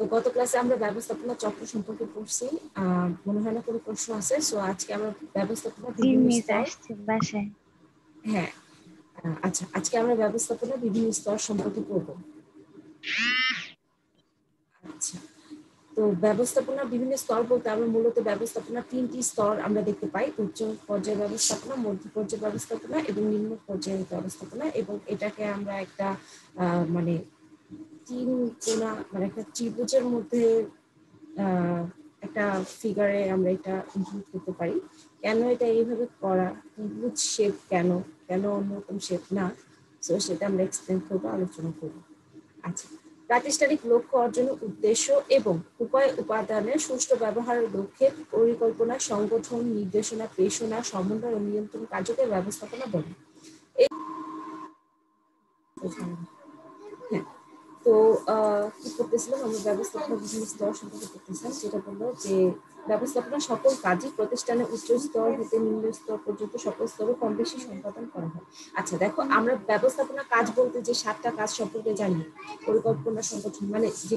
তো গত ক্লাসে আমরা ব্যবস্থাপনা চক্র সম্পর্কে পড়ছি। মনে হয় না কোনো প্রশ্ন আছে সো আজকে আমরা ব্যবস্থাপনা হ্যাঁ আচ্ছা আজকে আমরা ব্যবস্থাপনা বিভিন্ন স্তর সম্পর্কে পড়ব। আচ্ছা তো ব্যবস্থাপনা বিভিন্ন স্তর বলতে আমরা মূলত ব্যবস্থাপনা তিনটি স্তর আমরা দেখতে পাই। উচ্চ পর্যায়ে ব্যবস্থাপনা মধ্য পর্যায়ে ব্যবস্থাপনা এবং নিম্ন পর্যায়ের ব্যবস্থাপনা এবং এটাকে আমরা একটা আহ, মানে তিন কোনা মানে একটা ত্রিভুজের মধ্যে একটা ফিগারে আমরা এটা ইনক্লুড করতে পারি। কেন এটা এইভাবে করা? ত্রিভুজ শেপ কেন? কেন অন্যরকম শেপ না। সো সেটা আমরা এক্সপ্লেন করব, আলোচনা করব। আচ্ছা। প্রাতিষ্ঠানিক লক্ষ্য অর্জনের উদ্দেশ্য এবং উপায় উপাদানের সুষ্ঠু ব্যবহারের লক্ষ্যে পরিকল্পনা, সংগঠন, নির্দেশনা, পেশনা, সমন্বয় ও নিয়ন্ত্রণ কার্যকর ব্যবস্থাপনা বলে। তো কি করতেছিলাম? আমরা ব্যবস্থাপনা বিভিন্ন স্তর সম্পর্কে করতেছিলাম যেটা বলল যে, ব্যবস্থাপনা সকল কাজই প্রতিষ্ঠানে উচ্চ স্তর হতে নিম্ন স্তর পর্যন্ত সকল স্তরে কম বেশি সম্পাদন করা হয়। আচ্ছা দেখো, আমরা ব্যবস্থাপনা কাজ বলতে যে সাতটা কাজ সম্পর্কে জানি। পরিকল্পনা সংগঠন মানে যে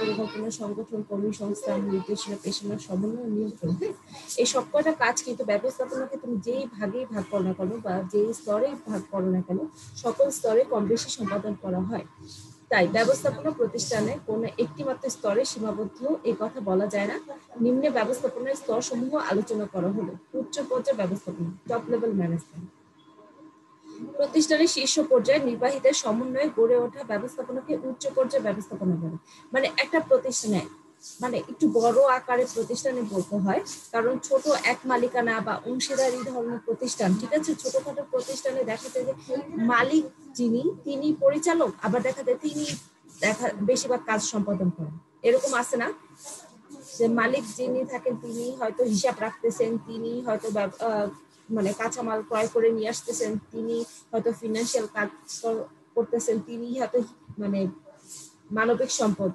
পরিকল্পনা সংগঠন, কর্মী সংস্থান নির্দেশনা, পেশনা, সমন্বয়, নিয়ন্ত্রণ হ্যাঁ? এই সব কয়টা কাজ কিন্তু ব্যবস্থাপনাকে তুমি যেই ভাগেই ভাগ করো না কেন বা যেই স্তরে ভাগ করো না কেন, সকল স্তরে কম বেশি সম্পাদন করা হয়। তাই ব্যবস্থাপনা প্রতিষ্ঠানে কোনো একটি মাত্র স্তরে সীমাবদ্ধ এই কথা বলা যায় না। নিম্নে ব্যবস্থাপনার স্তর সমূহ আলোচনা করা হলো। উচ্চ পর্যায়ে ব্যবস্থাপনা টপ লেভেল ম্যানেজমেন্ট প্রতিষ্ঠানের শীর্ষ পর্যায়ে নির্বাহীদের সমন্বয়ে গড়ে ওঠা ব্যবস্থাপনাকে উচ্চ পর্যায়ে ব্যবস্থাপনা বলে। মানে একটা প্রতিষ্ঠানে মানে একটু বড় আকারে প্রতিষ্ঠানে বলতে হয়, কারণ ছোট এক মালিকানা বা অংশীদারি ধরনের প্রতিষ্ঠান, ঠিক আছে? ছোটখাটো প্রতিষ্ঠানে দেখা যায় যে মালিক যিনি, তিনি পরিচালক, আবার দেখা যায় তিনি দেখা, বেশিরভাগ কাজ সম্পাদন করেন। এরকম আছে না? যে মালিক যিনি থাকেন, তিনি হয়তো হিসাব রাখতেছেন, তিনি হয়তো মানে কাঁচামাল ক্রয় করে নিয়ে আসতেছেন, তিনি হয়তো ফিনান্সিয়াল কাজ করতেছেন, তিনি হয়তো মানে মানবিক সম্পদ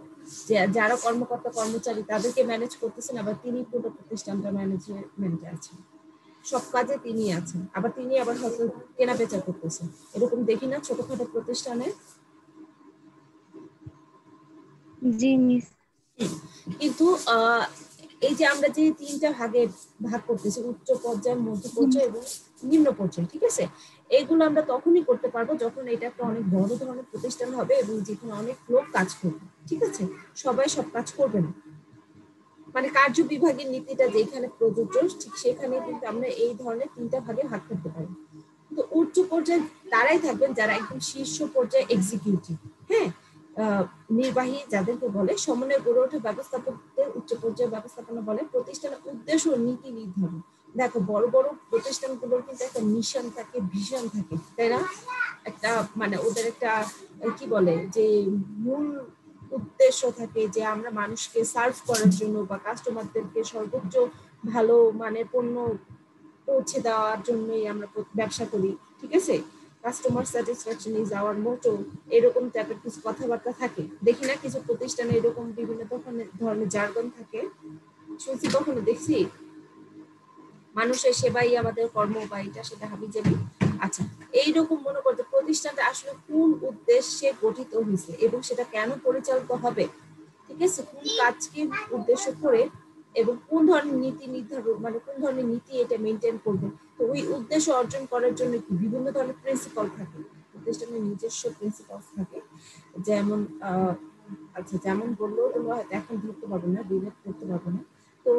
যারা কর্মকর্তা, কর্মচারী, তাদেরকে ম্যানেজ করতেছেন, আবার তিনি পুরো প্রতিষ্ঠানটা ম্যানেজমেন্টে আছেন। সব কাজে তিনি আছেন। আবার তিনি আবার হয়তো কেনা বেচা করতেছেন। এরকম দেখি না ছোটখাটো প্রতিষ্ঠানে? জি মিস। কিন্তু এই যে আমরা যে তিনটা ভাগে ভাগ করতেছি উচ্চ পর্যায় মধ্য পর্যায় এবং নিম্ন পর্যায় ঠিক আছে? এইগুলো আমরা তখনই করতে পারব যখন এটা একটা অনেক বড় ধরনের প্রতিষ্ঠান হবে এবং যেখানে অনেক লোক কাজ করবে ঠিক আছে? সবাই সব কাজ করবে না। মানে কার্য বিভাগের নীতিটা যেখানে প্রযোজ্য, ঠিক সেখানে কিন্তু আমরা এই ধরনের তিনটা ভাগে ভাগ করতে পারি। কিন্তু উচ্চ পর্যায়ে তারাই থাকবেন যারা একদম শীর্ষ পর্যায়ে এক্সিকিউটিভ হ্যাঁ? নির্বাহী যাদেরকে বলে, সমন্বয় গড়ে ওঠা ব্যবস্থাপকদের উচ্চ পর্যায়ে ব্যবস্থাপনা বলে, প্রতিষ্ঠানের উদ্দেশ্য নীতি নির্ধারণ। দেখো, বড় বড় প্রতিষ্ঠানগুলোর কিন্তু একটা মিশন থাকে ভিশন থাকে, তাই না? একটা মানে ওদের একটা, কি বলে, যে মূল উদ্দেশ্য থাকে যে আমরা মানুষকে সার্ভ করার জন্য বা কাস্টমারদেরকে সর্বোচ্চ ভালো মানের পণ্য পৌঁছে দেওয়ার জন্যই আমরা ব্যবসা করি, ঠিক আছে? Customer satisfaction is our motto এরকম টাইপের কিছু কথাবার্তা থাকে। দেখি না কিছু প্রতিষ্ঠানে এরকম বিভিন্ন ধরনের ধরনের জার্গন থাকে। শুনছি কখনো দেখছি? মানুষের সেবাই আমাদের কর্ম বা এটা সেটা হাবি যাবি আচ্ছা এইরকম মনে করতে প্রতিষ্ঠানটা আসলে কোন উদ্দেশ্যে গঠিত হয়েছে এবং সেটা কেন পরিচালিত হবে? ঠিক আছে? কোন কাজকে উদ্দেশ্য করে এবং কোন ধরনের নীতি নির্ধারণ মানে কোন ধরনের নীতি এটা মেনটেন করবে? তো ওই উদ্দেশ্য অর্জন করার জন্য কি বিভিন্ন ধরনের প্রিন্সিপাল থাকে? প্রতিষ্ঠানের নিজস্ব প্রিন্সিপাল থাকে। যেমন আচ্ছা যেমন বললেও তোমরা হয়তো এখন ধরতে পারবে না রিলেট করতে পারবে না। তো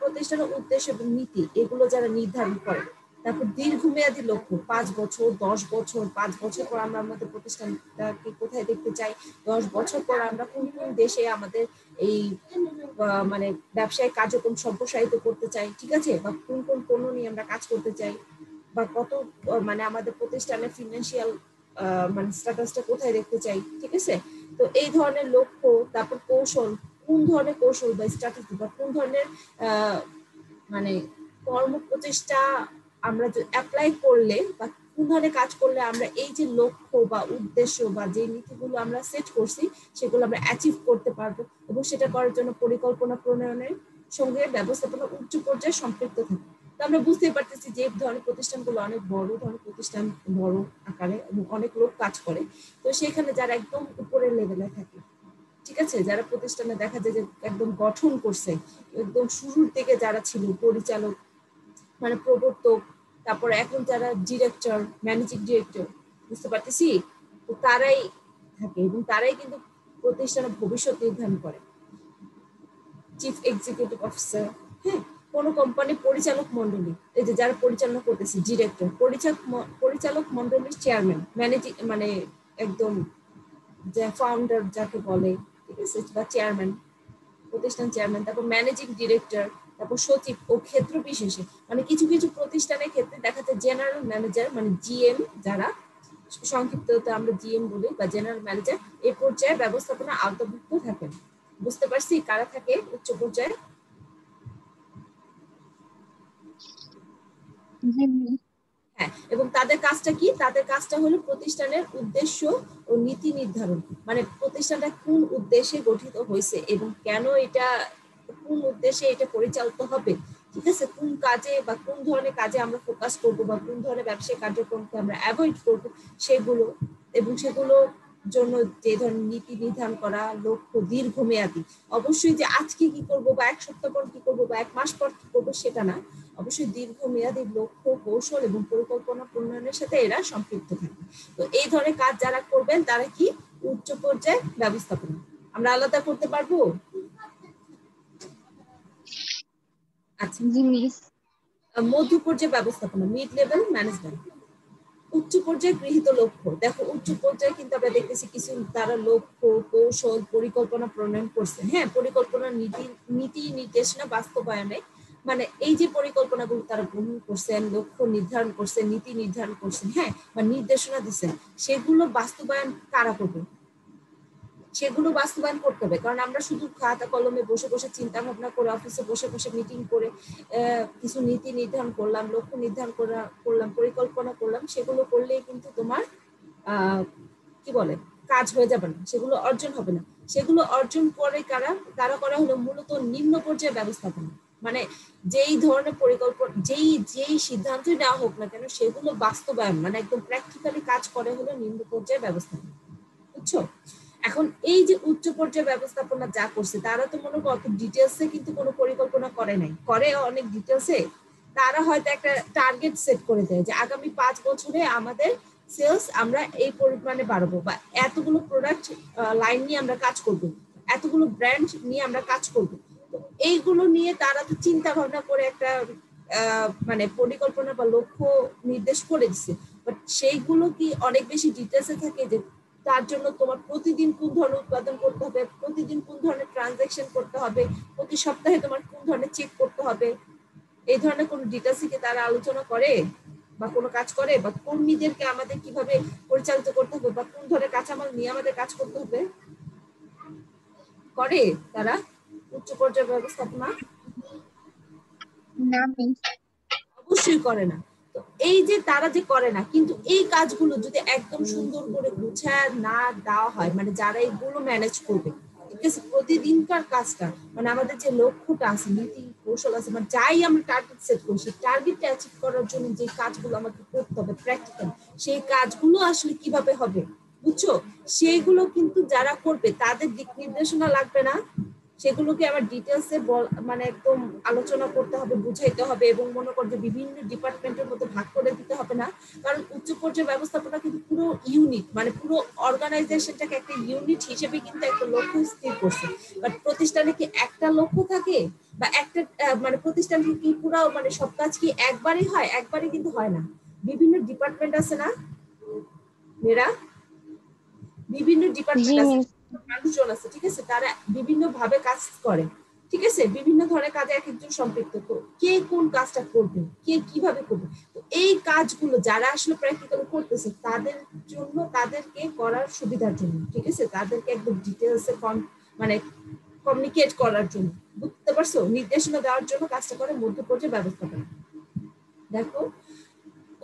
প্রতিষ্ঠানের উদ্দেশ্য এবং নীতি, এগুলো যারা নির্ধারণ করে তারপর দীর্ঘমেয়াদী লক্ষ্য, পাঁচ বছর, দশ বছর, পাঁচ বছর পর আমরা আমাদের প্রতিষ্ঠানটাকে কোথায় দেখতে চাই, দশ বছর পর আমরা কোন কোন দেশে আমাদের এই মানে ব্যবসায়িক কার্যক্রম সম্প্রসারিত করতে চাই, ঠিক আছে? বা কোন কোন পণ্য নিয়ে আমরা কাজ করতে চাই, বা কত মানে আমাদের প্রতিষ্ঠানের ফিনান্সিয়াল মানে স্ট্যাটাসটা কোথায় দেখতে চাই, ঠিক আছে? তো এই ধরনের লক্ষ্য, তারপর কৌশল, কোন ধরনের কৌশল বা স্ট্র্যাটেজি বা কোন ধরনের মানে কর্ম প্রচেষ্টা আমরা অ্যাপ্লাই করলে বা কোন ধরনের কাজ করলে আমরা এই যে লক্ষ্য বা উদ্দেশ্য বা যে নীতিগুলো আমরা সেট করছি, সেগুলো আমরা অ্যাচিভ করতে পারব এবং সেটা করার জন্য পরিকল্পনা প্রণয়নের সঙ্গে ব্যবস্থাপনা উচ্চ পর্যায়ে সম্পৃক্ত থাকে। তো আমরা বুঝতেই পারতেছি যে ধরনের প্রতিষ্ঠানগুলো অনেক বড় ধরনের প্রতিষ্ঠান বড় আকারে এবং অনেক লোক কাজ করে। তো সেখানে যারা একদম উপরের লেভেলে থাকে, ঠিক আছে? যারা প্রতিষ্ঠানে দেখা যায় যে একদম গঠন করছে, একদম শুরুর থেকে যারা ছিল, পরিচালক মানে প্রবর্তক তারপর এখন যারা ডিরেক্টর ম্যানেজিং ডিরেক্টর বুঝতে পারতেছি? তো তারাই থাকে এবং তারাই কিন্তু প্রতিষ্ঠানের ভবিষ্যৎ নির্ধারণ করে। চিফ এক্সিকিউটিভ অফিসার হ্যাঁ কোনো কোম্পানির পরিচালক মন্ডলী, এই যে যারা পরিচালনা করতেছে ডিরেক্টর পরিচালক পরিচালক মন্ডলীর চেয়ারম্যান ম্যানেজিং মানে একদম যে ফাউন্ডার যাকে বলে, ঠিক আছে, বা চেয়ারম্যান প্রতিষ্ঠান চেয়ারম্যান তারপর ম্যানেজিং ডিরেক্টর তারপর সচিব ও ক্ষেত্র বিশেষে মানে কিছু কিছু প্রতিষ্ঠানের ক্ষেত্রে দেখা যায় জেনারেল ম্যানেজার মানে জিএম যারা সংক্ষিপ্ত আমরা জিএম বলি বা জেনারেল ম্যানেজার এই পর্যায়ে ব্যবস্থাপনা আওতাভুক্ত থাকেন। বুঝতে পারছি কারা থাকে উচ্চ পর্যায়ে? হ্যাঁ এবং তাদের কাজটা কি? তাদের কাজটা হলো প্রতিষ্ঠানের উদ্দেশ্য ও নীতি নির্ধারণ। মানে প্রতিষ্ঠানটা কোন উদ্দেশ্যে গঠিত হয়েছে এবং কেন এটা কোন উদ্দেশ্যে এটা পরিচালিত হবে? ঠিক আছে? কোন কাজে বা কোন ধরনের কাজে আমরা ফোকাস করব বা কোন ধরনের ব্যবসায়িক কার্যক্রমকে আমরা অ্যাভয়েড করব সেগুলো এবং সেগুলো জন্য যে ধরনের নীতি নির্ধারণ করা, লক্ষ্য, দীর্ঘমেয়াদী। অবশ্যই যে আজকে কি করব বা এক সপ্তাহ পর কি করব বা এক মাস পর কি করব সেটা না। অবশ্যই দীর্ঘমেয়াদী লক্ষ্য, কৌশল এবং পরিকল্পনা প্রণয়নের সাথে এরা সম্পৃক্ত থাকে। তো এই ধরনের কাজ যারা করবেন তারা কি উচ্চ পর্যায়ে ব্যবস্থাপনা। আমরা আলাদা করতে পারব? আচ্ছা মধ্য পর্যায়ে ব্যবস্থাপনা মিড লেভেল ম্যানেজমেন্ট উচ্চ পর্যায়ে গৃহীত লক্ষ্য। দেখো, উচ্চ পর্যায়ে কিন্তু আমরা দেখতেছি কিছু তারা লক্ষ্য, কৌশল, পরিকল্পনা প্রণয়ন হ্যাঁ পরিকল্পনা নীতি নীতি নির্দেশনা বাস্তবায়নে মানে এই যে পরিকল্পনাগুলো তারা গ্রহণ করছেন, লক্ষ্য নির্ধারণ করছেন, নীতি নির্ধারণ করছেন হ্যাঁ বা নির্দেশনা দিচ্ছেন, সেগুলো বাস্তবায়ন কারা করবে? সেগুলো বাস্তবায়ন করতে হবে। কারণ আমরা শুধু খাতা কলমে বসে বসে চিন্তা ভাবনা করে অফিসে বসে বসে মিটিং করে কিছু নীতি নির্ধারণ করলাম, লক্ষ্য নির্ধারণ করলাম, পরিকল্পনা করলাম, সেগুলো করলেই কিন্তু তোমার কি বলে, কাজ হয়ে যাবে না, সেগুলো অর্জন হবে না। সেগুলো অর্জন করে কারা? তারা করা হলো মূলত নিম্ন পর্যায়ে ব্যবস্থাপনা। মানে যেই ধরনের পরিকল্পনা, যেই যেই সিদ্ধান্ত নেওয়া হোক না কেন, সেগুলো বাস্তবায়ন মানে একদম প্র্যাকটিক্যালি কাজ করে হলো নিম্ন পর্যায়ে ব্যবস্থাপনা। বুঝছ? এখন এই যে উচ্চ পর্যায়ে ব্যবস্থাপনা যা করছে, তারা তো মনে করো ডিটেলসে কিন্তু কোনো পরিকল্পনা করে নাই। করে অনেক ডিটেলসে তারা হয়তো একটা টার্গেট সেট করে দেয় যে আগামী পাঁচ বছরে আমাদের সেলস আমরা এই পরিমাণে বাড়বো বা এতগুলো প্রোডাক্ট লাইন নিয়ে আমরা কাজ করব। এতগুলো ব্র্যান্ড নিয়ে আমরা কাজ করব। এইগুলো নিয়ে তারা তো চিন্তা ভাবনা করে একটা মানে পরিকল্পনা বা লক্ষ্য নির্দেশ করে দিচ্ছে। বাট সেইগুলো কি অনেক বেশি ডিটেলসে থাকে যে তার জন্য তোমার প্রতিদিন কোন ধরনের উৎপাদন করতে হবে প্রতিদিন কোন ধরনের ট্রানজাকশন করতে হবে প্রতি সপ্তাহে তোমার কোন ধরনের চেক করতে হবে এই ধরনের কোন ডিটেলস কি তারা আলোচনা করে বা কোনো কাজ করে বা কর্মীদেরকে আমাদের কীভাবে পরিচালিত করতে হবে বা কোন ধরনের কাঁচামাল নিয়ে আমাদের কাজ করতে হবে? করে তারা উচ্চ পর্যায়ে ব্যবস্থাপনা? অবশ্যই করে না। এই যে তারা যে করে না, কিন্তু এই কাজগুলো যদি একদম সুন্দর করে গুছায় না দেওয়া হয় মানে যারা এইগুলো ম্যানেজ করবে প্রতিদিনকার কাজটা মানে আমাদের যে লক্ষ্যটা আছে, নীতি, কৌশল আছে মানে যাই আমরা টার্গেট সেট করি, সেই টার্গেটটা অ্যাচিভ করার জন্য যে কাজগুলো আমাকে করতে হবে প্র্যাকটিক্যাল সেই কাজগুলো আসলে কীভাবে হবে? বুঝছ? সেইগুলো কিন্তু যারা করবে, তাদের দিক নির্দেশনা লাগবে না। সেগুলোকে আবার ডিটেলসে মানে একদম আলোচনা করতে হবে বুঝাইতে হবে এবং মনে কর যে বিভিন্ন ডিপার্টমেন্টের মধ্যে ভাগ করে দিতে হবে না। কারণ উচ্চ পর্যায়ে ব্যবস্থাপনা কিন্তু পুরো ইউনিট মানে পুরো অর্গানাইজেশনটাকে একটা ইউনিট হিসেবে কিন্তু একটা লক্ষ্য স্থির করছে। বাট প্রতিষ্ঠানে কি একটা লক্ষ্য থাকে? বা একটা মানে প্রতিষ্ঠান কি পুরো মানে সব কাজ কি একবারই হয়? একবারই কিন্তু হয় না। বিভিন্ন ডিপার্টমেন্ট আছে না? মেয়েরা? বিভিন্ন ডিপার্টমেন্ট আছে। মানুষজন আছে, ঠিক আছে? তারা বিভিন্ন ভাবে কাজ করে, ঠিক আছে? বিভিন্ন ধরনের কাজে এক একজন সম্পৃক্ত। কে কোন কাজটা করবে? কে কীভাবে করবে? তো এই কাজগুলো যারা আসলে প্র্যাকটিক্যাল করতেছে, তাদের জন্য তাদেরকে করার সুবিধার জন্য, ঠিক আছে? তাদেরকে একদম ডিটেলসে মানে কমিউনিকেট করার জন্য। বুঝতে পারছ? নির্দেশনা দেওয়ার জন্য কাজটা করে মধ্য পর্যায়ে ব্যবস্থাপনা দেখো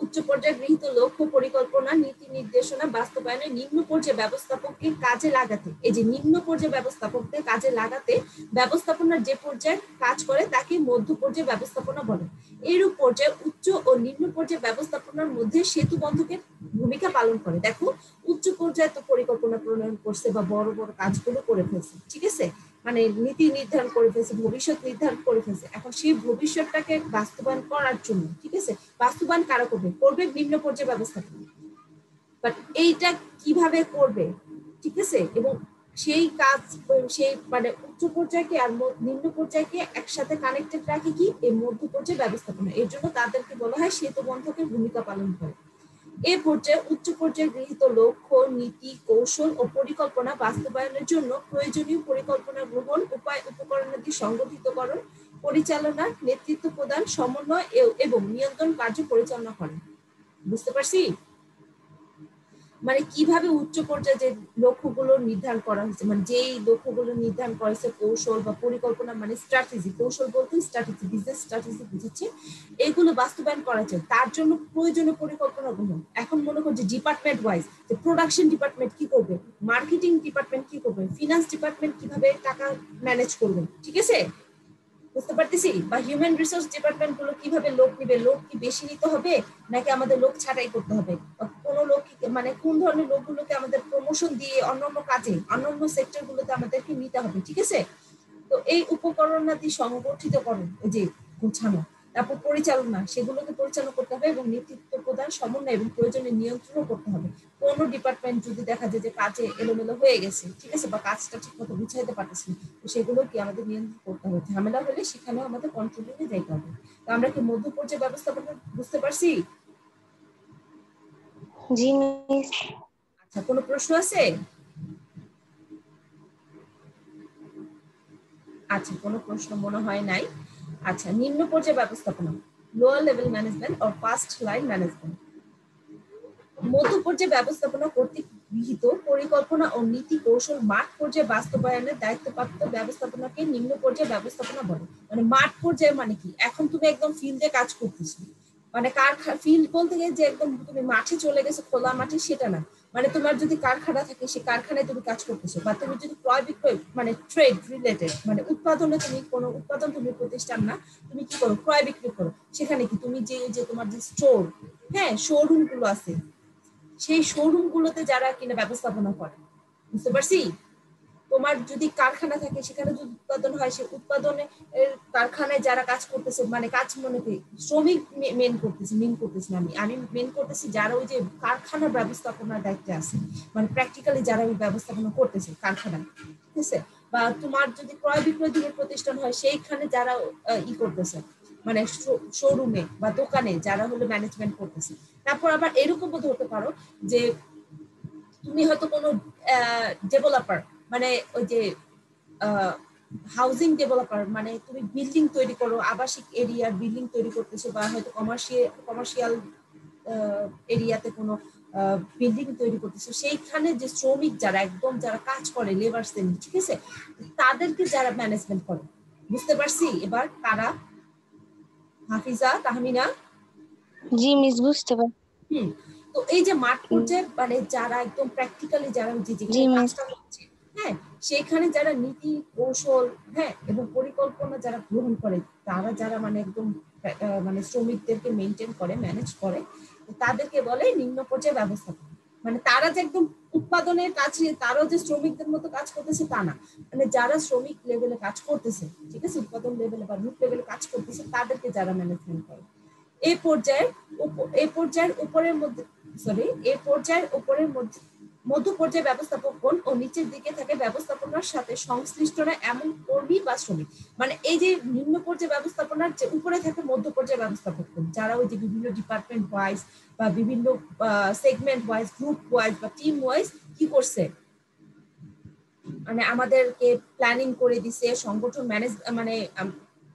উচ্চ পর্যায়ে গৃহীত লক্ষ্য পরিকল্পনা, নীতি নির্দেশনা, বাস্তবায়নে নিম্ন পর্যায়ে ব্যবস্থাপককে কাজে লাগাতে। এই যে নিম্ন পর্যায়ে ব্যবস্থাপকদের কাজে লাগাতে ব্যবস্থাপনার যে পর্যায়ে কাজ করে তাকে মধ্য পর্যায়ে ব্যবস্থাপনা বলে। এরূপ পর্যায়ে উচ্চ ও নিম্ন পর্যায়ে ব্যবস্থাপনার মধ্যে সেতু বন্ধকের ভূমিকা পালন করে। দেখো, উচ্চ পর্যায়ে তো পরিকল্পনা প্রণয়ন করছে বা বড় বড় কাজগুলো করে ফেলছে। ঠিক আছে? মানে নীতি নির্ধারণ করে ফেলছে, ভবিষ্যৎ নির্ধারণ করে ফেলছে। এখন সেই ভবিষ্যৎটাকে বাস্তবায়ন করার জন্য, ঠিক আছে? বাস্তবায়ন কারা করবে? করবে নিম্ন পর্যায়ে ব্যবস্থাপনা। বাট এইটা কীভাবে করবে, ঠিক আছে? এবং সেই কাজ, সেই মানে উচ্চ পর্যায়কে আর নিম্ন পর্যায়কে একসাথে কানেক্টেড রাখে কি? এই মধ্য পর্যায়ে ব্যবস্থাপনা। এর জন্য তাদেরকে বলা হয় সেতু বন্ধকের ভূমিকা পালন করে। এ পর্যায়ে উচ্চ পর্যায়ে গৃহীত লক্ষ্য, নীতি, কৌশল ও পরিকল্পনা বাস্তবায়নের জন্য প্রয়োজনীয় পরিকল্পনা গ্রহণ, উপায় উপকরণাদি সংগঠিতকরণ পরিচালনা নেতৃত্ব প্রদান, সমন্বয় এবং নিয়ন্ত্রণ কার্য পরিচালনা করেন বুঝতে পারছি? মানে কীভাবে উচ্চ পর্যায়ে যে লক্ষ্যগুলো নির্ধারণ করা হয়েছে মানে যেই লক্ষ্যগুলো নির্ধারণ করা হয়েছে, কৌশল বা পরিকল্পনা মানে স্ট্র্যাটেজি কৌশল বলতে স্ট্র্যাটেজি বিজনেস স্ট্র্যাটেজি বুঝেছে, এগুলো বাস্তবায়ন করা যায়। তার জন্য প্রয়োজনীয় পরিকল্পনা গ্রহণ। এখন মনে করছে ডিপার্টমেন্ট ওয়াইজ যে প্রোডাকশন ডিপার্টমেন্ট কি করবে মার্কেটিং ডিপার্টমেন্ট কি করবে ফিনান্স ডিপার্টমেন্ট কীভাবে টাকা ম্যানেজ করবে, ঠিক আছে? বুঝতে পারতেছি? বা হিউম্যান রিসোর্স ডিপার্টমেন্টগুলো কীভাবে লোক নিবে, লোক কি বেশি নিতে হবে, নাকি আমাদের লোক ছাটাই করতে হবে? মানে কোন ধরনের লোকগুলোকে আমাদের প্রমোশন দিয়ে অন্যান্য কাজে, অন্যান্য সেক্টর গুলোতে আমাদেরকে নিতে হবে, ঠিক আছে? তো এই উপকরণাদি সংগঠিত ওই যে গোছানো, তারপর পরিচালনা, সেগুলোকে পরিচালনা করতে হবে এবং নেতৃত্ব প্রদান, সমন্বয় এবং প্রয়োজনে নিয়ন্ত্রণও করতে হবে। কোন ডিপার্টমেন্ট যদি দেখা যায় যে কাজে এলোমেলো হয়ে গেছে, ঠিক আছে, বা কাজটা ঠিক মতো বুঝাইতে পারতেছি তো সেগুলো কি আমাদের নিয়ন্ত্রণ করতে হবে। ঝামেলা হলে সেখানেও আমাদের কন্ট্রোলিংয়ে যাইতে হবে। তো আমরা কি মধ্য পর্যায়ে ব্যবস্থাপনা বুঝতে পারছি? জি আচ্ছা কোনো প্রশ্ন আছে? আচ্ছা কোনো প্রশ্ন মনে হয় নাই। আচ্ছা নিম্ন পর্যায়ে ব্যবস্থাপনা lower level management or first line management মধ্য পর্যায়ে ব্যবস্থাপনা কর্তৃক গৃহীত পরিকল্পনা ও নীতি কৌশল মাঠ পর্যায়ে বাস্তবায়নের দায়িত্বপ্রাপ্ত ব্যবস্থাপনাকে নিম্ন পর্যায়ে ব্যবস্থাপনা বলে। মানে মাঠ পর্যায়ে মানে কি? এখন তুমি একদম ফিল্ডে কাজ করতেছো। মানে কারখানা ফিল্ড বলতে গেলে যে একদম তুমি মাঠে চলে গেছো, খোলা মাঠে, সেটা না। মানে তোমার যদি কারখানা থাকে সেই কারখানায় তুমি কাজ করতেছো। বা তুমি যদি ক্রয় বিক্রয় মানে ট্রেড রিলেটেড মানে উৎপাদনে তুমি কোনো উৎপাদন তুমি প্রতিষ্ঠান না, তুমি কি করো? ক্রয় বিক্রি করো। সেখানে কি তুমি যে যে তোমার যে স্টোর হ্যাঁ শোরুমগুলো আছে, সেই শোরুম গুলোতে যারা কিনা ব্যবস্থাপনা করে, বুঝতে পারছি? তোমার যদি কারখানা থাকে, সেখানে যদি উৎপাদন হয়, সে উৎপাদনে কারখানায় যারা কাজ করতেছে মানে কাজ মনে করি, শ্রমিক মেন করতেছে মেন করতেছি আমি। আমি মেন করতেছি যারা ওই যে কারখানা ব্যবস্থাপনার দায়িত্বে আছে। মানে প্র্যাকটিক্যালি যারা ওই ব্যবস্থাপনা করতেছে কারখানায়, ঠিক আছে? বা তোমার যদি ক্রয় বিক্রয় দিনের প্রতিষ্ঠান হয়, সেইখানে যারা ই করতেছে মানে শোরুমে বা দোকানে যারা হলো ম্যানেজমেন্ট করতেছে। তারপর আবার এরকম বোধ হতে পারো যে, তুমি হয়তো কোনো ডেভেলপার মানে ওই যে হাউজিং ডেভেলপার মানে তুমি বিল্ডিং তৈরি করো আবাসিক এরিয়ার বিল্ডিং তৈরি করতেছো বা হয়তো কমার্শিয়াল কমার্শিয়াল এরিয়াতে কোনো বিল্ডিং তৈরি করতেছো সেইখানে যে শ্রমিক যারা একদম যারা কাজ করে লেবার শ্রেণি ঠিক আছে? তাদেরকে যারা ম্যানেজমেন্ট করে বুঝতে পারছি? এবার কারা হাফিজা তাহমিনা? জি মিস বুঝতে পার হুম তো এই যে মাঠ পর্যায়ে মানে যারা একদম প্র্যাকটিক্যালি যারা যে যে কাজটা হচ্ছে হ্যাঁ সেখানে যারা নীতি, কৌশল হ্যাঁ এবং পরিকল্পনা যারা গ্রহণ করে, তারা যারা মানে একদম মানে শ্রমিকদেরকে মেনটেন করে ম্যানেজ করে, তাদেরকে বলে নিম্ন পর্যায়ে ব্যবস্থাপনা। মানে তারা যে একদম উৎপাদনের কাছে তারাও যে শ্রমিকদের মতো কাজ করতেছে তা না। মানে যারা শ্রমিক লেভেলে কাজ করতেছে, ঠিক আছে, উৎপাদন লেভেলে বা রুট লেভেলে কাজ করতেছে, তাদেরকে যারা ম্যানেজমেন্ট করে। এই পর্যায়ে এই পর্যায়ের উপরের মধ্যে সরি এই পর্যায়ের উপরের মধ্যে মধ্য পর্যায়ে ব্যবস্থাপকগণ ও নিচের দিকে থাকে ব্যবস্থাপনার সাথে সংশ্লিষ্টরা এমন কর্মী বা শ্রমিক। মানে এই যে নিম্ন পর্যায়ে ব্যবস্থাপনার যে উপরে থাকে মধ্য পর্যায়ে ব্যবস্থাপকগণ যারা ওই যে বিভিন্ন ডিপার্টমেন্ট ওয়াইজ বা বিভিন্ন সেগমেন্ট ওয়াইজ গ্রুপ ওয়াইজ বা টিম ওয়াইজ কি করছে? মানে আমাদেরকে প্ল্যানিং করে দিছে, সংগঠন ম্যানেজ মানে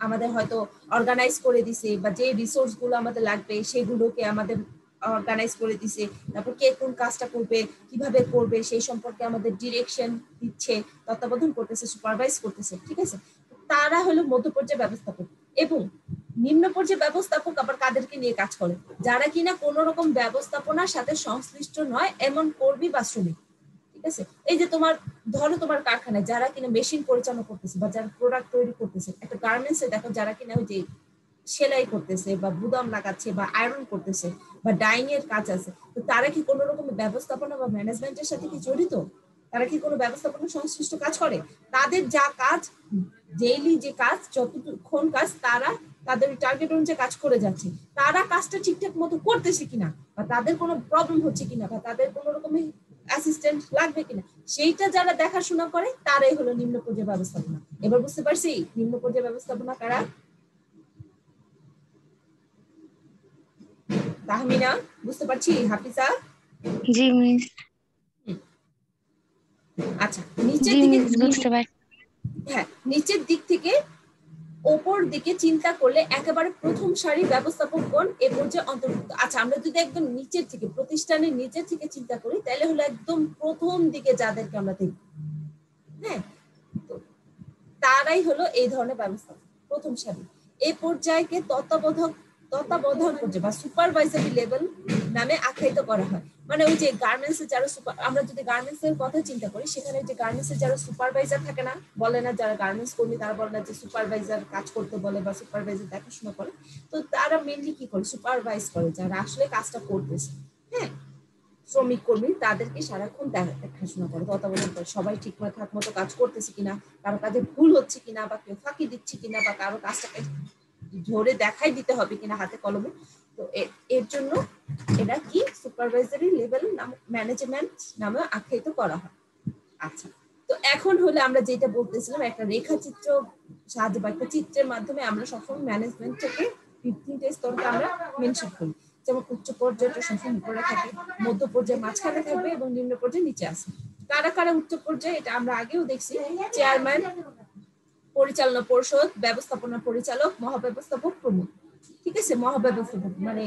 আমাদের হয়তো অর্গানাইজ করে দিছে বা যে রিসোর্সগুলো আমাদের লাগবে, সেগুলোকে আমাদের অর্গানাইজ করে দিছে। তারপর কে কোন কাজটা করবে, কীভাবে করবে, সেই সম্পর্কে আমাদের ডিরেকশন দিচ্ছে, তত্ত্বাবধান করতেছে সুপারভাইজ করতেছে, ঠিক আছে? তারা হলো মধ্য পর্যায়ে ব্যবস্থাপক এবং নিম্ন পর্যায়ে ব্যবস্থাপক আবার কাদেরকে নিয়ে কাজ করে? যারা কিনা কোন রকম ব্যবস্থাপনার সাথে সংশ্লিষ্ট নয়, এমন কর্মী বা শ্রমিক, ঠিক আছে? এই যে তোমার, ধরো তোমার কারখানায় যারা কিনা মেশিন পরিচালনা করতেছে বা যারা প্রোডাক্ট তৈরি করতেছে, একটা গার্মেন্টস দেখো যারা কিনা ওই যে সেলাই করতেছে বা বুদাম লাগাচ্ছে বা আয়রন করতেছে বা ডাইং এর কাজ আছে, তো তারা কি কোনো রকম ব্যবস্থাপনা বা ম্যানেজমেন্টের সাথে কি জড়িত? তারা কি কোনো ব্যবস্থাপনা সংশ্লিষ্ট কাজ করে? তাদের যা কাজ ডেইলি যে কাজ, যতক্ষণ কাজ তারা তাদের টার্গেট অনুযায়ী কাজ করে যাচ্ছে। তারা কাজটা ঠিকঠাক মতো করতেছে কিনা বা তাদের কোনো প্রবলেম হচ্ছে কিনা বা তাদের কোনো রকমের অ্যাসিস্ট্যান্ট লাগবে কিনা, সেইটা যারা দেখাশোনা করে, তারাই হলো নিম্ন পর্যায়ে ব্যবস্থাপনা। এবার বুঝতে পারছি? নিম্ন পর্যায়ে ব্যবস্থাপনা কারা? তাহমিনা বুঝতে পারছি? হাফিজা? জি মিস। আচ্ছা নিচের দিকে বুঝতে পারছি। হ্যাঁ নিচের দিক থেকে ওপর দিকে চিন্তা করলে একেবারে প্রথম সারি ব্যবস্থাপক কোন এ পর্যায়ে অন্তর্ভুক্ত? আচ্ছা আমরা যদি একদম নিচের থেকে প্রতিষ্ঠানের নিচের থেকে চিন্তা করি তাহলে হলো একদম প্রথম দিকে যাদেরকে আমরা দেখব। হ্যাঁ তারাই হলো এই ধরনের ব্যবস্থা প্রথম সারি। এ পর্যায়কে তত্ত্বাবধায়ক তত্ত্বাবধায়ক পর্যায়ে বা সুপারভাইজারি লেভেল নামে আখ্যায়িত করা হয়। মানে ওই যে গার্মেন্টস এর যারা সুপার আমরা যদি গার্মেন্টস এর কথা চিন্তা করি, সেখানে যে গার্মেন্টস এর যারা সুপারভাইজার থাকে না, বলে না যারা গার্মেন্টস কর্মী, তারা বলে না যে সুপারভাইজার কাজ করতে বলে বা সুপারভাইজার দেখাশোনা করে, তো তারা মেনলি কি করে? সুপারভাইজ করে যারা আসলে কাজটা করতেছে। হ্যাঁ? শ্রমিক কর্মী, তাদেরকে সারাক্ষণ দেখা- দেখাশোনা করে, তত্ত্বাবধান করে। সবাই ঠিক ঠাক মতো কাজ করতেছে কিনা, কারও কাজে ভুল হচ্ছে কিনা, বা কেউ ফাঁকি দিচ্ছে কিনা, বা কারও কাজটাকে ধরে দেখাই দিতে হবে কিনা হাতে কলমে। তো এর জন্য এটা কি সুপারভাইজারি লেভেল ম্যানেজমেন্ট নামে আখ্যায়িত করা হয়। আচ্ছা তো এখন হলে আমরা যেটা বলতেছিলাম, একটা রেখাচিত্র সাহায্যে বা একটা চিত্রের মাধ্যমে আমরা সবসময় ম্যানেজমেন্ট থেকে তিনটে স্তরকে আমরা মেনশন করি। যেমন উচ্চ পর্যায়টা সবসময় উপরে থাকে, মধ্য পর্যায়ে মাঝখানে থাকবে এবং নিম্ন পর্যায়ে নিচে আসবে কারা কারা উচ্চ পর্যায়ে, এটা আমরা আগেও দেখছি। চেয়ারম্যান পরিচালনা পরিষদ, ব্যবস্থাপনা পরিচালক, মহাব্যবস্থাপক প্রমুখ। ঠিক আছে? মহাব্যবস্থাপক মানে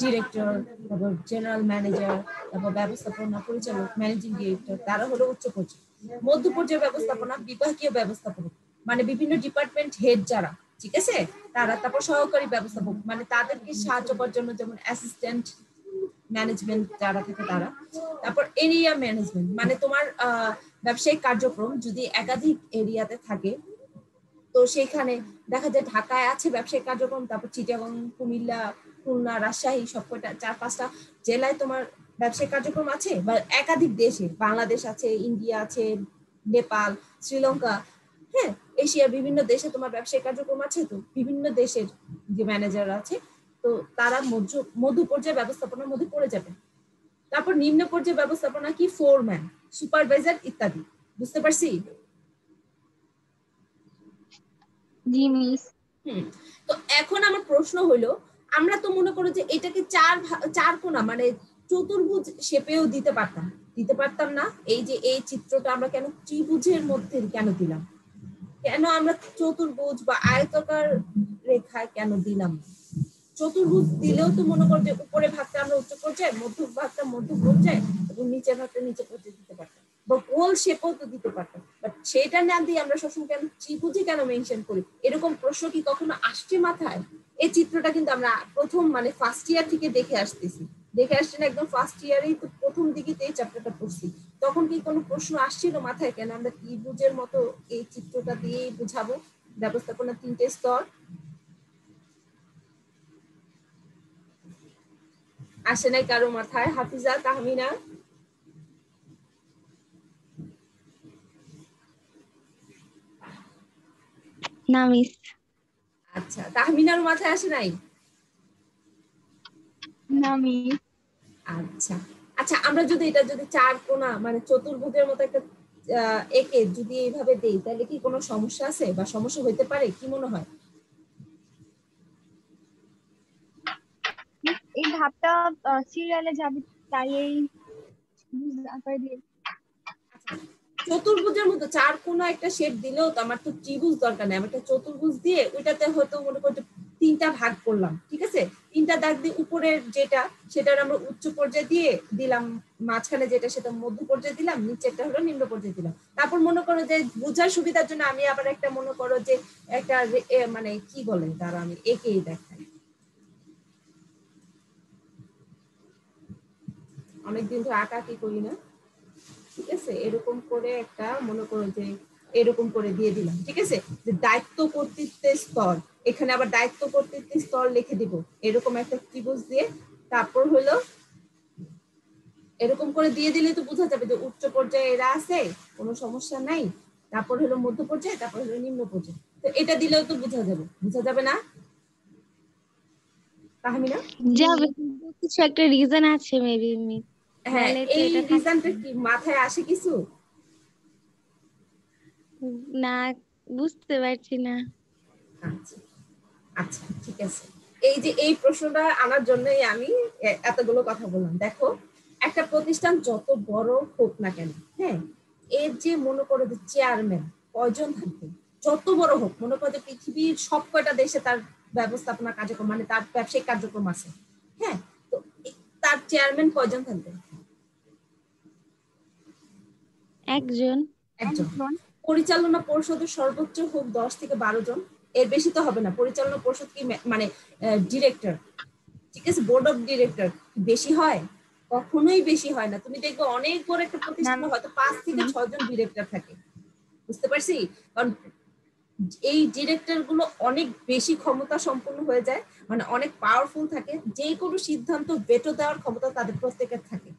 ডিরেক্টর তারপর জেনারেল ম্যানেজার তারপর ব্যবস্থাপনা পরিচালক ম্যানেজিং ডিরেক্টর তারা হলো উচ্চ পর্যায়ে মধ্য পর্যায়ে ব্যবস্থাপনা, বিভাগীয় ব্যবস্থাপক মানে বিভিন্ন ডিপার্টমেন্ট হেড যারা, ঠিক আছে? তারা তারপর সহকারী ব্যবস্থাপক মানে তাদেরকে সাহায্য করার জন্য যেমন অ্যাসিস্ট্যান্ট ম্যানেজমেন্ট যারা থাকে তারা, তারপর এরিয়া ম্যানেজমেন্ট মানে তোমার ব্যবসায়িক কার্যক্রম যদি একাধিক এরিয়াতে থাকে, তো সেখানে দেখা যায় ঢাকায় আছে ব্যবসায়িক কার্যক্রম, তারপর চিটাগং, কুমিল্লা, খুলনা, রাজশাহী সবকটা চার পাঁচটা জেলায় তোমার ব্যবসায়িক কার্যক্রম আছে? বা একাধিক দেশে, বাংলাদেশ আছে, ইন্ডিয়া আছে, নেপাল, শ্রীলঙ্কা হ্যাঁ এশিয়ার বিভিন্ন দেশে তোমার ব্যবসায়িক কার্যক্রম আছে? তো বিভিন্ন দেশের যে ম্যানেজার আছে, তো তারা মধ্য মধ্য পর্যায়ে ব্যবস্থাপনার মধ্যে পড়ে যাবে। তারপর নিম্ন পর্যায়ে ব্যবস্থাপনা কি? ফোরম্যান সুপারভাইজার ইত্যাদি। বুঝতে পারছি? তো এখন আমার প্রশ্ন হলো আমরা তো মনে করো যে এটাকে চার চার কোণা মানে চতুর্ভুজ শেপেও দিতে পারতাম। দিতে পারতাম না। এই যে এই চিত্রটা আমরা কেন ত্রিভুজের মধ্যে কেন দিলাম? কেন আমরা চতুর্ভুজ বা আয়তকার রেখায় কেন দিলাম? না? চতুর্ভুজ দিলেও তো মনে করো যে উপরে ভাগটা আমরা উচ্চ পর্যায়ে মধ্য ভাগটা মধ্য পর্যায়ে এবং নিচের ভাগটা নিচে পর্যায়ে দিতে পারতাম। বা গোল শেপও তো দিতে পারতাম। বাট সেটা না দিয়ে আমরা সবসময় কেন ত্রিভুজে কেন মেনশন করি? এরকম প্রশ্ন কি কখনো আসছে মাথায়? এই চিত্রটা কিন্তু আমরা প্রথম মানে ফার্স্ট ইয়ার থেকে দেখে আসতেছি। দেখে আসছি না একদম ফার্স্ট ইয়ারেই তো প্রথম দিকে এই চ্যাপ্টারটা পড়ছি। তখন কি কোনো প্রশ্ন আসছিল মাথায়? কেন আমরা ত্রিভুজের মতো এই চিত্রটা দিয়ে বুঝাবো? ব্যবস্থাপনা তিনটে স্তর। আসে নাই কারও মাথায়। হাফিজা তাহমিনা। না মিস আচ্ছা তাহমিনার মাথায় আসে নাই? না মিস আচ্ছা। আচ্ছা আমরা যদি এটা যদি চার কোণা মানে চতুর্ভুজের মতো একটা একে যদি এইভাবে দেই তাহলে কি কোনো সমস্যা আছে? বা সমস্যা হইতে পারে? কি মনে হয় এই ধাপটা সিরিয়ালে যাবে, তাই এই চতুর্ভুজের মতো চার কোণা একটা শেপ দিলেও তো আমার তো ত্রিভুজ দরকার নেই। আমি একটা চতুর্ভুজ দিয়ে ওইটাতে হয়তো মনে করতে তিনটা ভাগ করলাম, ঠিক আছে? তিনটা দাগ দিয়ে উপরের যেটা, সেটার আমরা উচ্চ পর্যায়ে দিয়ে দিলাম, মাঝখানে যেটা, সেটা মধ্য পর্যায়ে দিলাম, নিচেরটা হলো নিম্ন পর্যায়ে দিলাম। তারপর মনে করো যে বোঝার সুবিধার জন্য আমি আবার একটা মনে করো যে একটা মানে কি বলে তারা আমি, একেই দেখাই। অনেকদিন ধরে আঁকা কি করি না। ঠিক আছে? এরকম করে একটা মনে করো যে এরকম করে দিয়ে দিলাম। ঠিক আছে? যে দায়িত্ব কর্তৃত্বের স্তর। এখানে আবার দায়িত্ব কর্তৃত্বের স্তর লিখে দিব। এরকম একটা ত্রিভুজ দিয়ে তারপর হলো এরকম করে দিয়ে দিলে তো বোঝা যাবে যে উচ্চ পর্যায়ে এরা আছে, কোনো সমস্যা নাই। তারপর হলো মধ্য পর্যায়ে, তারপর হলো নিম্ন পর্যায়ে। তো এটা দিলেও তো বোঝা যাবে। বোঝা যাবে না? তাহমিনা? যাবে। কিছু একটা রিজন আছে মেবি হ্যাঁ এই এটা কি মাথায় আসে কিছু? না বুঝতে পারছি না। আচ্ছা আচ্ছা ঠিক আছে। এই যে এই প্রশ্নটা আনার জন্যই আমি এতগুলো কথা বললাম। দেখো একটা প্রতিষ্ঠান যত বড় হোক না কেন হ্যাঁ এর যে মনে করো যে চেয়ারম্যান কয়জন থাকবে? যত বড় হোক মনে করো যে পৃথিবীর সব কয়টা দেশে তার ব্যবস্থাপনা কার্যক্রম মানে তার ব্যবসায়িক কার্যক্রম আছে হ্যাঁ তো তার চেয়ারম্যান কয়জন থাকবে? একজন। একজন। পরিচালনা পরিষদের সর্বোচ্চ হোক দশ থেকে বারো জন। এর বেশি তো হবে না। পরিচালনা পরিষদ কি মানে ডিরেক্টর ঠিক আছে বোর্ড অফ ডিরেক্টর বেশি হয়? কখনোই বেশি হয় না। তুমি দেখবে অনেক বড় একটা প্রতিষ্ঠানে হয়তো পাঁচ থেকে ছয় জন ডিরেক্টর থাকে। বুঝতে পারছি? কারণ এই ডিরেক্টরগুলো অনেক বেশি ক্ষমতা সম্পন্ন হয়ে যায়। মানে অনেক পাওয়ারফুল থাকে। যে কোনো সিদ্ধান্ত বেটো দেওয়ার ক্ষমতা তাদের প্রত্যেকের থাকে।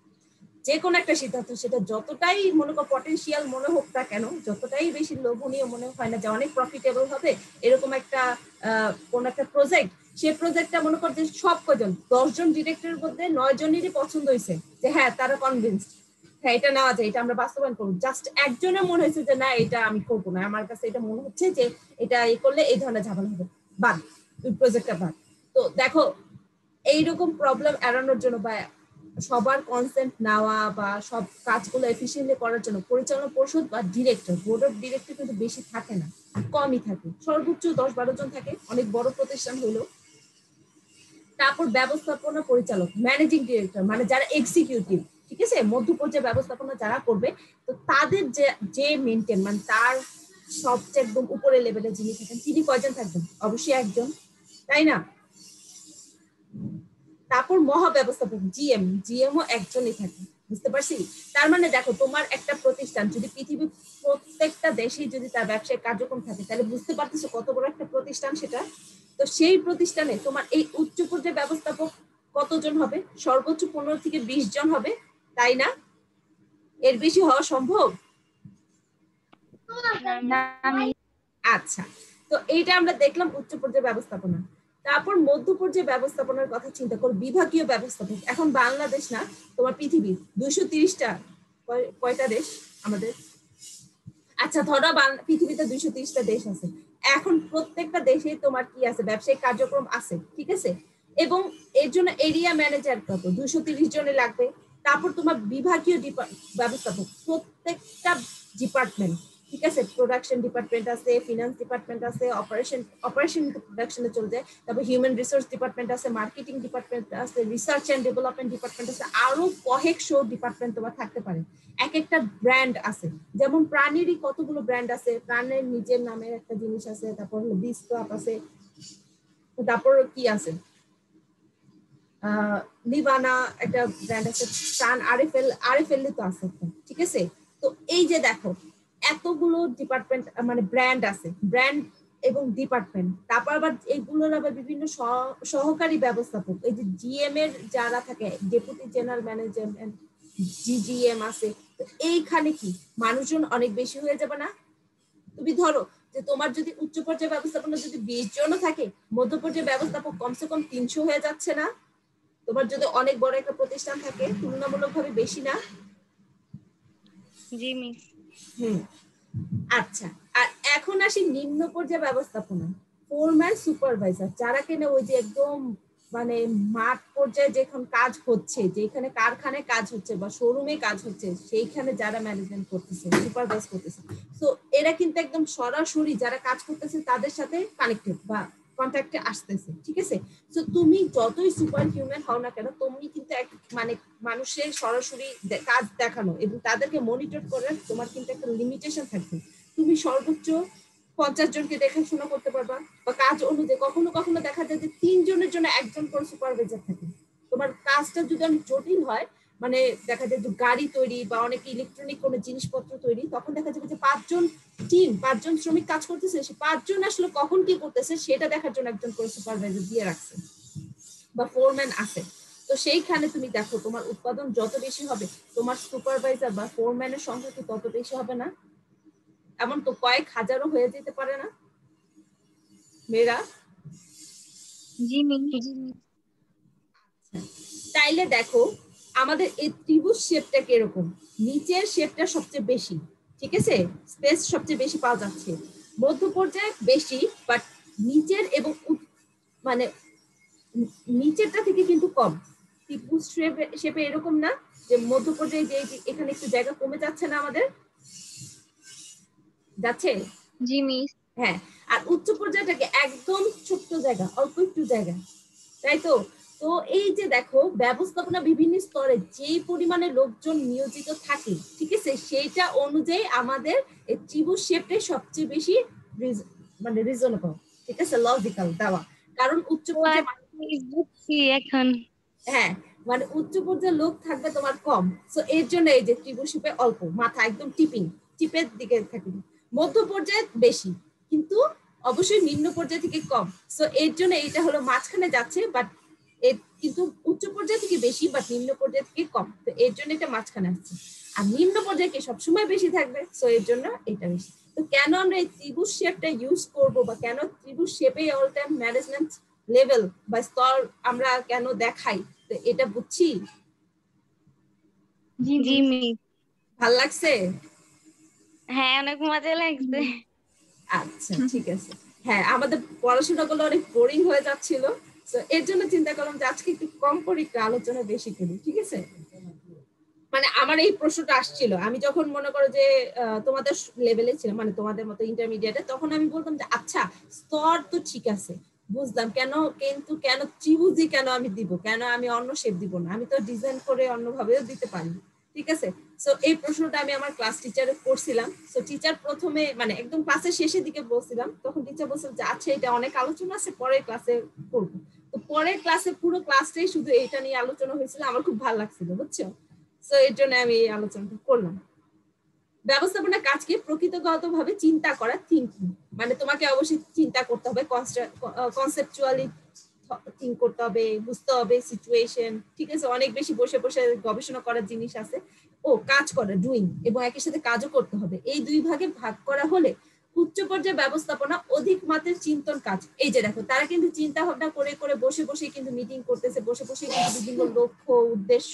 যে কোনো একটা সিদ্ধান্ত, সেটা যতটাই মনে কর পটেনশিয়াল মনে হোক না কেন, যতটাই বেশি লোভনীয় মনে হয় না যে অনেক প্রফিটেবল হবে, এরকম একটা কোন একটা প্রজেক্ট সেই প্রজেক্টটা মনে কর যে সব কজন দশজন ডিরেক্টরের মধ্যে নয় জনেরই পছন্দ হয়েছে যে হ্যাঁ তারা কনভিন্সড হ্যাঁ এটা নেওয়া যায়, এটা আমরা বাস্তবায়ন করব। জাস্ট একজনের মনে হয়েছে যে না, এটা আমি করব না, আমার কাছে এটা মনে হচ্ছে যে এটা এ করলে এই ধরনের ঝামেলা হবে, বাদ প্রজেক্টটা বাদ। তো দেখো, এইরকম প্রবলেম এড়ানোর জন্য বা সবার কনসেন্ট নেওয়া বা সব কাজগুলো এফিসিয়েন্টলি করার জন্য পরিচালনা পরিষদ বা ডিরেক্টর বোর্ড অফ ডিরেক্টর কিন্তু বেশি থাকে না, কমই থাকে। সর্বোচ্চ দশ বারো জন থাকে, অনেক বড় প্রতিষ্ঠান হলো তারপর ব্যবস্থাপনা পরিচালক ম্যানেজিং ডিরেক্টর মানে যারা এক্সিকিউটিভ ঠিক আছে? মধ্য পর্যায়ে ব্যবস্থাপনা যারা করবে, তো তাদের যে যে মেনটেন মানে তার সবচেয়ে একদম উপরে লেভেলে যিনি থাকেন, তিনি কয়জন থাকবেন? অবশ্যই একজন, তাই না? তারপর মহা ব্যবস্থাপক জিএম জিএমও একজনই থাকে বুঝতে পারছি? তার মানে দেখো তোমার একটা প্রতিষ্ঠান যদি পৃথিবীর প্রত্যেকটা দেশে যদি তার ব্যবসায় কার্যক্রম থাকে তাহলে বুঝতে পারতেছো কত বড় একটা প্রতিষ্ঠান সেটা? তো সেই প্রতিষ্ঠানে তোমার এই উচ্চ পর্যায়ে ব্যবস্থাপক কতজন হবে? সর্বোচ্চ পনেরো থেকে বিশ জন হবে তাই না? এর বেশি হওয়া সম্ভব? আচ্ছা তো এইটা আমরা দেখলাম উচ্চ পর্যায়ে ব্যবস্থাপনা। তারপর মধ্য পর্যায়ে ব্যবস্থাপনার কথা চিন্তা করো, বিভাগীয় ব্যবস্থাপক। এখন বাংলাদেশ না, তোমার পৃথিবী দুইশো তিরিশটা কয়টা দেশ আমাদের? আচ্ছা ধরো পৃথিবীতে দুইশো তিরিশটা দেশ আছে। এখন প্রত্যেকটা দেশে তোমার কি আছে? ব্যবসায়িক কার্যক্রম আছে, ঠিক আছে? এবং এর জন্য এরিয়া ম্যানেজার কত? দুইশো তিরিশ জনে লাগবে। তারপর তোমার বিভাগীয় ব্যবস্থাপক, প্রত্যেকটা ডিপার্টমেন্ট। ঠিক আছে প্রোডাকশন ডিপার্টমেন্ট আছে ফিনান্স ডিপার্টমেন্ট আছে অপারেশন অপারেশন প্রোডাকশনে চলে যায় তারপর হিউম্যান রিসোর্স ডিপার্টমেন্ট আছে মার্কেটিং ডিপার্টমেন্ট আছে রিসার্চ এন্ড ডেভেলপমেন্ট ডিপার্টমেন্ট আছে, আরও কয়েক শো ডিপার্টমেন্ট তোমার থাকতে পারে। এক একটা ব্র্যান্ড আছে, যেমন প্রাণীরই কতগুলো ব্র্যান্ড আছে, প্রাণের নিজের নামের একটা জিনিস আছে, তারপর বিস ক্লাব আছে, তারপর কি আছে? লিভানা একটা ব্র্যান্ড আছে প্রাণ আরএফএল আরএফএল তো আছে ঠিক আছে? তো এই যে দেখো এতগুলো ডিপার্টমেন্ট মানে ব্র্যান্ড আছে ব্র্যান্ড এবং ডিপার্টমেন্ট তারপর আবার এইগুলোর আবার বিভিন্ন সহ- সহকারী ব্যবস্থাপক, এই যে জিএম এর যারা থাকে ডেপুটি জেনারেল ম্যানেজমেন্ট জিজিএম আছে, তো এইখানে কি মানুষজন অনেক বেশি হয়ে যাবে না? তুমি ধরো যে তোমার যদি উচ্চ পর্যায়ে ব্যবস্থাপনা যদি বিশ জনও থাকে মধ্য পর্যায়ে ব্যবস্থাপক কমসে কম তিনশো হয়ে যাচ্ছে না? তোমার যদি অনেক বড় একটা প্রতিষ্ঠান থাকে, তুলনামূলকভাবে বেশি না? জি, মিস। হুম। আচ্ছা আর এখন আসি নিম্ন পর্যায়ে ব্যবস্থাপনা। ফোরম্যান সুপারভাইজার যারা কিনা ওই যে একদম মানে মাঠ পর্যায়ে যেখানে কাজ হচ্ছে, যেখানে কারখানায় কাজ হচ্ছে বা শোরুমে কাজ হচ্ছে, সেইখানে যারা ম্যানেজমেন্ট করতেছে সুপারভাইজ করতেছে। তো এরা কিন্তু একদম সরাসরি যারা কাজ করতেছে, তাদের সাথে কানেক্টেড বা কন্ট্যাক্টে আসতেছে, ঠিক আছে? তো তুমি যতই সুপার হিউম্যান হও না কেন, তুমি কিন্তু এক মানে মানুষের সরাসরি কাজ দেখানো এবং তাদেরকে মনিটর করার তোমার কিন্তু একটা লিমিটেশন থাকবে। তুমি সর্বোচ্চ পঞ্চাশ জনকে দেখাশোনা করতে পারবা বা কাজ অনুযায়ী কখনো কখনো দেখা যায় যে তিনজনের জন্য একজন করে সুপারভাইজার থাকে। তোমার কাজটা যদি অনেক জটিল হয় মানে দেখা যায় যে গাড়ি তৈরি বা অনেক ইলেকট্রনিক কোনো জিনিসপত্র তৈরি তখন দেখা যাবে যে পাঁচজন টিম পাঁচজন শ্রমিক কাজ করতেছে সে পাঁচজন আসলে কখন কি করতেছে সেটা দেখার জন্য একজন করে সুপারভাইজার দিয়ে রাখছে বা ফোরম্যান আছে। তো সেইখানে তুমি দেখো তোমার উৎপাদন যত বেশি হবে তোমার সুপারভাইজার বা ফোরম্যানের সংখ্যা কি তত বেশি হবে না? এমন তো কয়েক হাজারও হয়ে যেতে পারে না? মেয়েরা? জি তাইলে দেখো আমাদের এই ত্রিভুজ শেপটা কীরকম? নিচের শেপটা সবচেয়ে বেশি ঠিক আছে? স্পেস সবচেয়ে বেশি পাওয়া যাচ্ছে। মধ্য পর্যায়ে বেশি বাট নিচের এবং মানে নিচেরটা থেকে কিন্তু কম। ত্রিভুজ শেপে এরকম না যে মধ্য পর্যায়ে যে এখানে একটু জায়গা কমে যাচ্ছে না আমাদের? যাচ্ছে? জি মিস হ্যাঁ আর উচ্চ পর্যায়টাকে একদম ছোট্ট জায়গা অল্প একটু জায়গা তাই তো? তো এই যে দেখো ব্যবস্থাপনা বিভিন্ন স্তরে যেই পরিমাণে লোকজন নিয়োজিত থাকে ঠিক আছে সেইটা অনুযায়ী আমাদের ত্রিভুজ শেপটাই সবচেয়ে বেশি মানে রিজনেবল ঠিক আছে লজিক্যাল দেওয়া। কারণ উচ্চ বুঝছি এখন? হ্যাঁ মানে উচ্চ পর্যায়ের লোক থাকবে তোমার কম। সো এর জন্য এই যে ত্রিভুজ শেপে অল্প মাথা একদম টিপিং টিপের দিকে থাকবে মধ্য পর্যায়ে বেশি কিন্তু অবশ্যই নিম্ন পর্যায় থেকে কম। সো এর জন্য এটা হলো মাঝখানে যাচ্ছে বাট কিন্তু উচ্চ পর্যায় থেকে বেশি বা নিম্ন পর্যায় থেকে কম। তো এর জন্য এটা মাঝখানে আসছে। আর নিম্ন পর্যায়ে কি সবসময় বেশি থাকবে? সো এর জন্য এটা বেশি। তো কেন আমরা এই ত্রিভুজ শেপটা ইউজ করব বা কেন ত্রিভুজ শেপে অল টাইম ম্যানেজমেন্ট লেভেল বা স্তর আমরা কেন দেখাই? তো এটা বুঝছি? জি জি ভালো লাগছে? হ্যাঁ অনেক মজা লাগছে। আচ্ছা ঠিক আছে। হ্যাঁ আমাদের পড়াশোনা গুলো অনেক বোরিং হয়ে যাচ্ছিল। তো এর জন্য চিন্তা করলাম যে আজকে একটু কম করি একটু আলোচনা বেশি করি, ঠিক আছে? মানে আমার এই প্রশ্নটা আসছিল। আমি যখন মনে করো যে তোমাদের লেভেলে ছিলাম মানে তোমাদের মতো ইন্টারমিডিয়েটে তখন আমি বলতাম যে আচ্ছা স্তর তো ঠিক আছে। বুঝলাম কেন, কিন্তু কেন ত্রিভুজি কেন আমি দিব? কেন আমি অন্য শেপ দিব না? আমি তো ডিজাইন করে অন্যভাবেও দিতে পারি। ঠিক আছে? সো এই প্রশ্নটা আমি আমার ক্লাস টিচারে করছিলাম। সো টিচার প্রথমে মানে একদম ক্লাসের শেষের দিকে বলছিলাম। তখন টিচার বলছিল যে আচ্ছা এটা অনেক আলোচনা আছে, পরের ক্লাসে করব। পরের ক্লাসে পুরো ক্লাসটাই শুধু এটা নিয়ে আলোচনা হয়েছিল, আমার খুব ভালো লাগছিল, বুঝছ? তো এর জন্য আমি এই আলোচনাটা করলাম। ব্যবস্থাপনা কাজকে প্রকৃতগতভাবে চিন্তা করা থিঙ্কিং মানে তোমাকে অবশ্যই চিন্তা করতে হবে কনসেপচুয়ালি থিঙ্ক করতে হবে, বুঝতে হবে সিচুয়েশন ঠিক আছে? অনেক বেশি বসে বসে গবেষণা করার জিনিস আছে। ও, কাজ করা ডুইং এবং একই সাথে কাজও করতে হবে। এই দুই ভাগে ভাগ করা হলে উচ্চ পর্যায়ে ব্যবস্থাপনা অধিক মাত্রার চিন্তন কাজ। এই যে দেখো, তারা কিন্তু চিন্তা ভাবনা করে করে বসে বসে কিন্তু মিটিং করতেছে, বসে বসে কিন্তু বিভিন্ন লক্ষ্য, উদ্দেশ্য,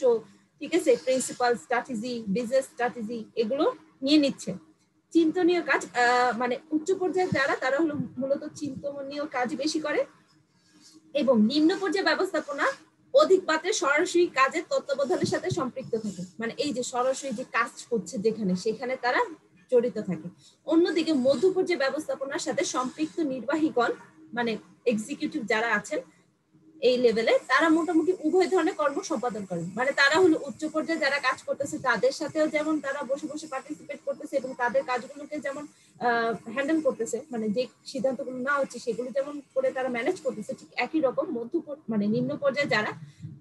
ঠিক আছে? প্রিন্সিপাল স্ট্র্যাটেজি বিজনেস স্ট্র্যাটেজি এগুলো নিয়ে নিচ্ছে। চিন্তনীয় কাজ মানে উচ্চ পর্যায়ে যারা, তারা হলো মূলত চিন্তনীয় কাজ বেশি করে এবং নিম্ন পর্যায়ে ব্যবস্থাপনা অধিক মাত্রায় সরাসরি কাজের তত্ত্বাবধানের সাথে সম্পৃক্ত থাকে। মানে এই যে সরাসরি যে কাজ করছে যেখানে, সেখানে তারা জড়িত থাকে। অন্যদিকে মধ্য পর্যায়ে ব্যবস্থাপনার সাথে সম্পৃক্ত নির্বাহীগণ মানে এক্সিকিউটিভ যারা আছেন এই লেভেলে তারা মোটামুটি উভয় ধরনের কর্ম সম্পাদন করেন মানে তারা হলো উচ্চ পর্যায়ে যারা কাজ করতেছে, তাদের সাথেও যেমন তারা বসে বসে পার্টিসিপেট করতেছে এবং তাদের কাজগুলোকে যেমন হ্যান্ডেল করতেছে মানে যে সিদ্ধান্তগুলো না হচ্ছে, সেগুলো যেমন করে তারা ম্যানেজ করতেছে, ঠিক একই রকম মধ্য মানে নিম্ন পর্যায়ে যারা,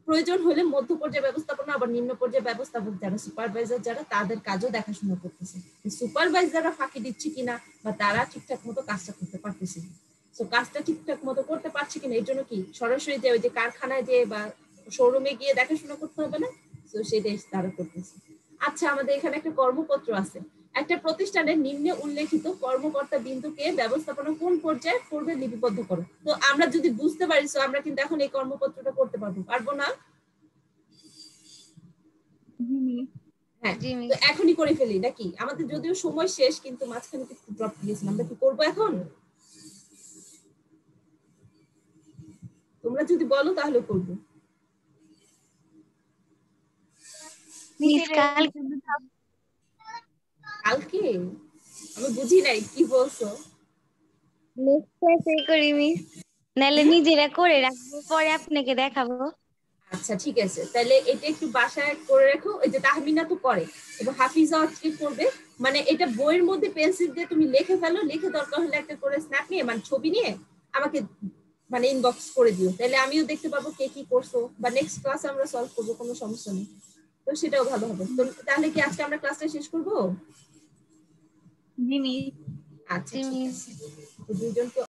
প্রয়োজন হলে মধ্য পর্যায়ে ব্যবস্থাপনা, আবার নিম্ন পর্যায়ে ব্যবস্থাপক যারা সুপারভাইজার যারা, তাদের কাজও দেখাশোনা করতেছে। সুপারভাইজাররা ফাঁকি দিচ্ছে কিনা, বা তারা ঠিকঠাক মতো কাজটা করতে পারতেছে তো কাজটা ঠিকঠাক মতো করতে পারছে কিনা এর জন্য কি? সরাসরি যে ওই যে কারখানায় যে বা শোরুমে গিয়ে দেখাশোনা করতে হবে না? তো সেটাই তারা করতেছে। আচ্ছা আমাদের এখানে একটা কর্মপত্র আছে। একটা প্রতিষ্ঠানের নিম্নে উল্লেখিত কর্মকর্তা বিন্দুকে ব্যবস্থাপনা কোন পর্যায়ে করবে লিপিবদ্ধ করো। তো আমরা যদি বুঝতে পারি তো আমরা কিন্তু এখন এই কর্মপত্রটা করতে পারব। পারব না? হ্যাঁ এখনই করে ফেলি নাকি? আমাদের যদিও সময় শেষ কিন্তু মাঝখানে একটু ড্রপ দিয়েছিলাম। আমরা কি করব এখন? তোমরা যদি বলো তাহলে করব। কালকে আমি বুঝি নাই কি বলছো? নেক্সট ক্লাসে করি মিস নাহলে নিজেরা করে রাখব পরে আপনাকে দেখাবো। আচ্ছা ঠিক আছে। তাহলে এটা একটু বাসায় করে রেখো ওই যে তাহমিনা তো করে। এবং হাফিজা হচ্ছে করবে? মানে এটা বইয়ের মধ্যে পেন্সিল দিয়ে তুমি লিখে ফেলো লিখে দরকার হলে একটা করে স্ন্যাপ নিয়ে মানে ছবি নিয়ে আমাকে মানে ইনবক্স করে দিও। তাহলে আমিও দেখতে পাবো কে কি করছ বা নেক্সট ক্লাস আমরা সলভ করব কোনো সমস্যা নেই। তো সেটাও ভালো হবে। তো তাহলে কি আজকে আমরা ক্লাসটা শেষ করব? জিমি। আচ্ছা। আছে। তো